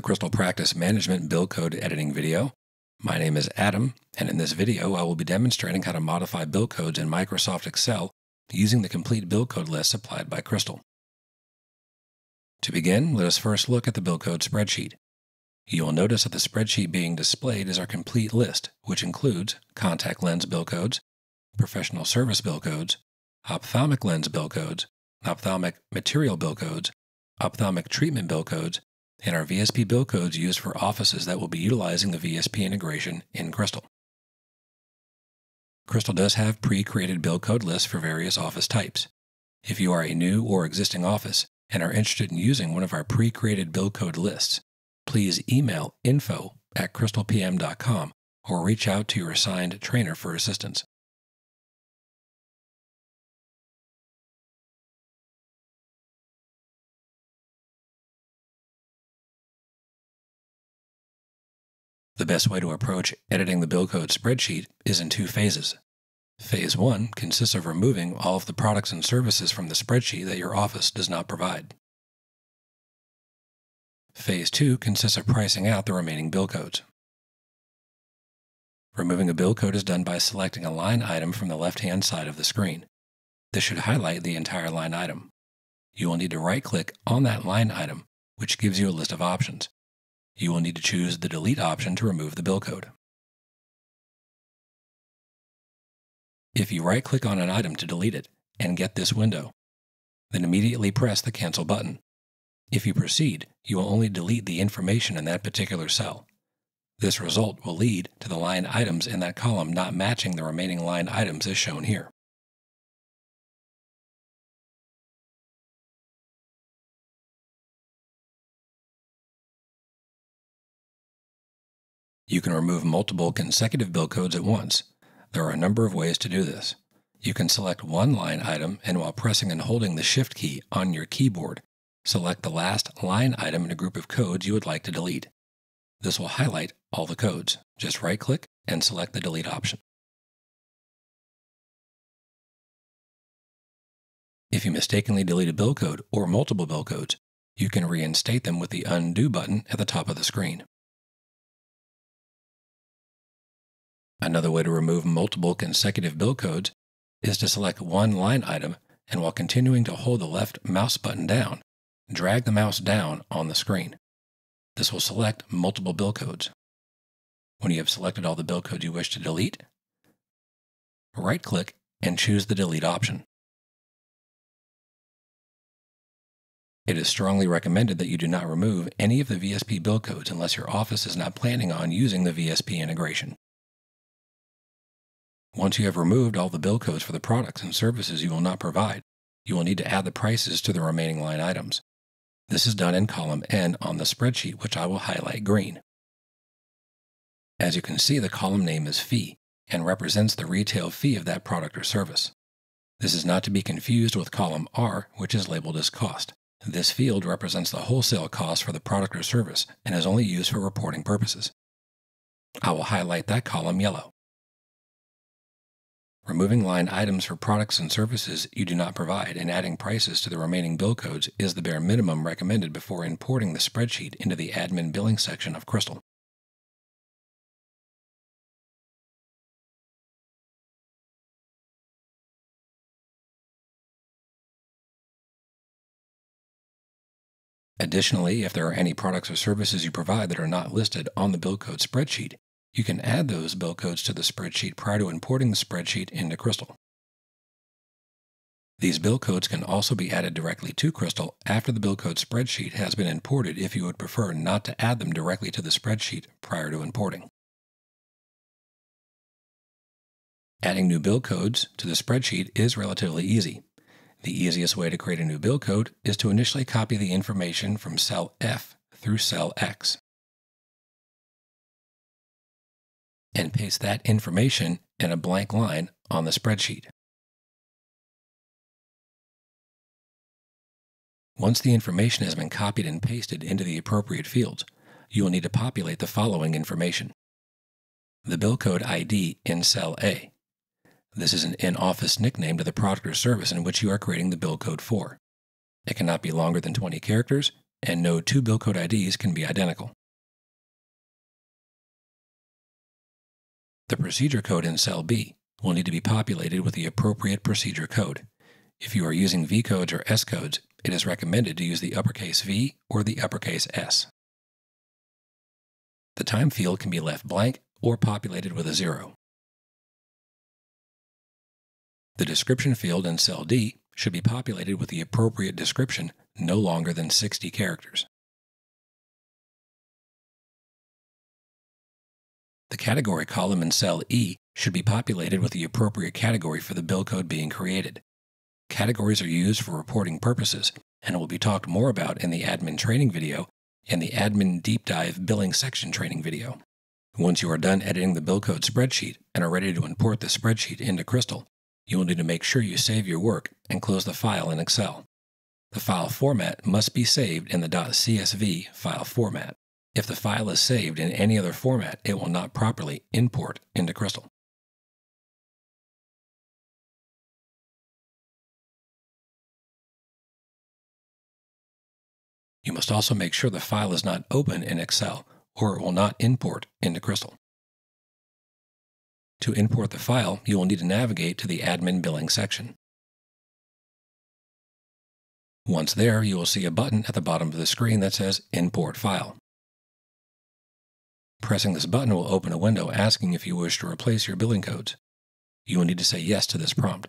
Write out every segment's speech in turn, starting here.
the Crystal Practice Management Bill Code Editing video. My name is Adam, and in this video I will be demonstrating how to modify bill codes in Microsoft Excel using the complete bill code list supplied by Crystal. To begin, let us first look at the bill code spreadsheet. You will notice that the spreadsheet being displayed is our complete list, which includes contact lens bill codes, professional service bill codes, ophthalmic lens bill codes, ophthalmic material bill codes, ophthalmic treatment bill codes, and our VSP bill codes used for offices that will be utilizing the VSP integration in Crystal. Crystal does have pre-created bill code lists for various office types. If you are a new or existing office and are interested in using one of our pre-created bill code lists, please email info at crystalpm.com or reach out to your assigned trainer for assistance. The best way to approach editing the bill code spreadsheet is in two phases. Phase 1 consists of removing all of the products and services from the spreadsheet that your office does not provide. Phase 2 consists of pricing out the remaining bill codes. Removing a bill code is done by selecting a line item from the left-hand side of the screen. This should highlight the entire line item. You will need to right-click on that line item, which gives you a list of options you will need to choose the Delete option to remove the bill code. If you right-click on an item to delete it and get this window, then immediately press the Cancel button. If you proceed, you will only delete the information in that particular cell. This result will lead to the line items in that column not matching the remaining line items as shown here. You can remove multiple consecutive bill codes at once. There are a number of ways to do this. You can select one line item and while pressing and holding the Shift key on your keyboard, select the last line item in a group of codes you would like to delete. This will highlight all the codes. Just right-click and select the Delete option. If you mistakenly delete a bill code or multiple bill codes, you can reinstate them with the Undo button at the top of the screen. Another way to remove multiple consecutive bill codes is to select one line item and while continuing to hold the left mouse button down, drag the mouse down on the screen. This will select multiple bill codes. When you have selected all the bill codes you wish to delete, right-click and choose the Delete option. It is strongly recommended that you do not remove any of the VSP bill codes unless your office is not planning on using the VSP integration. Once you have removed all the bill codes for the products and services you will not provide, you will need to add the prices to the remaining line items. This is done in column N on the spreadsheet, which I will highlight green. As you can see, the column name is fee and represents the retail fee of that product or service. This is not to be confused with column R, which is labeled as cost. This field represents the wholesale cost for the product or service and is only used for reporting purposes. I will highlight that column yellow. Removing line items for products and services you do not provide and adding prices to the remaining bill codes is the bare minimum recommended before importing the spreadsheet into the admin billing section of Crystal. Additionally, if there are any products or services you provide that are not listed on the bill code spreadsheet, you can add those bill codes to the spreadsheet prior to importing the spreadsheet into Crystal. These bill codes can also be added directly to Crystal after the bill code spreadsheet has been imported if you would prefer not to add them directly to the spreadsheet prior to importing. Adding new bill codes to the spreadsheet is relatively easy. The easiest way to create a new bill code is to initially copy the information from cell F through cell X. and paste that information in a blank line on the spreadsheet. Once the information has been copied and pasted into the appropriate fields, you will need to populate the following information. The bill code ID in cell A. This is an in-office nickname to the product or service in which you are creating the bill code for. It cannot be longer than 20 characters and no two bill code IDs can be identical. The procedure code in cell B will need to be populated with the appropriate procedure code. If you are using V codes or S codes, it is recommended to use the uppercase V or the uppercase S. The time field can be left blank or populated with a zero. The description field in cell D should be populated with the appropriate description no longer than 60 characters. The category column in cell E should be populated with the appropriate category for the bill code being created. Categories are used for reporting purposes and will be talked more about in the admin training video and the admin deep dive billing section training video. Once you are done editing the bill code spreadsheet and are ready to import the spreadsheet into Crystal, you will need to make sure you save your work and close the file in Excel. The file format must be saved in the .csv file format. If the file is saved in any other format, it will not properly import into Crystal. You must also make sure the file is not open in Excel or it will not import into Crystal. To import the file, you will need to navigate to the Admin Billing section. Once there, you will see a button at the bottom of the screen that says Import File. Pressing this button will open a window asking if you wish to replace your billing codes. You will need to say yes to this prompt.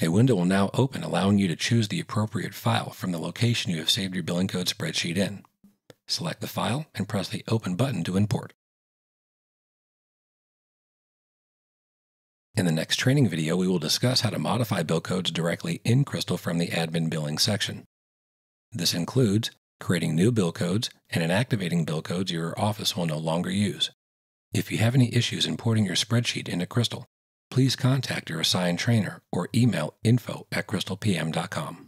A window will now open allowing you to choose the appropriate file from the location you have saved your billing code spreadsheet in. Select the file and press the Open button to import. In the next training video, we will discuss how to modify bill codes directly in Crystal from the Admin Billing section. This includes creating new bill codes and inactivating bill codes your office will no longer use. If you have any issues importing your spreadsheet into Crystal, please contact your assigned trainer or email info at crystalpm.com.